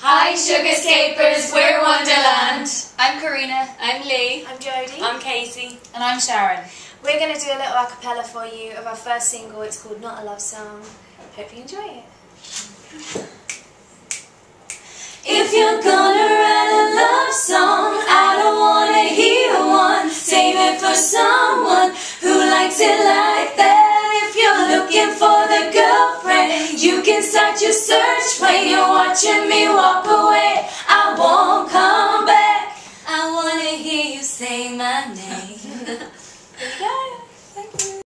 Hi, Sugarscapers, we're Wonderland. I'm Corinna. I'm Leigh. I'm Jodi. I'm Kasey. And I'm Sharon. We're going to do a little a cappella for you of our first single. It's called Not a Love Song. Hope you enjoy it. If you're gonna write a love song, I don't wanna hear one. Save it for someone who likes it like that. If you're looking for the girlfriend, you can start your search when you're watching me walk You my name. Here we go.